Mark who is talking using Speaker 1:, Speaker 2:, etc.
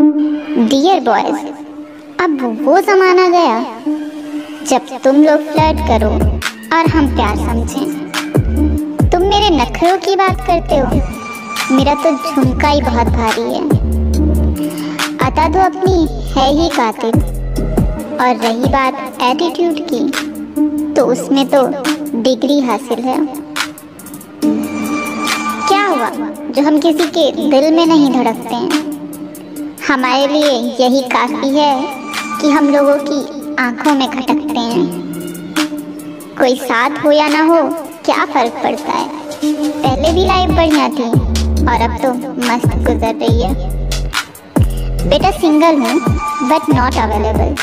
Speaker 1: Boys अब वो जमाना गया जब तुम लोग फ्लर्ट करो और हम प्यार समझें। तुम मेरे नखरों की बात करते हो? मेरा तो झुमका ही बहुत भारी है। अता तो अपनी है ही कातिल और रही बात एटीट्यूड की तो उसमें तो डिग्री हासिल है। क्या हुआ जो हम किसी के दिल में नहीं धड़कते हैं? हमारे लिए यही काफ़ी है कि हम लोगों की आँखों में खटकते हैं। कोई साथ हो या ना हो, क्या फ़र्क पड़ता है? पहले भी लाइफ बढ़िया थी, और अब तो मस्त गुजर रही है। बेटा सिंगल हूँ बट नॉट अवेलेबल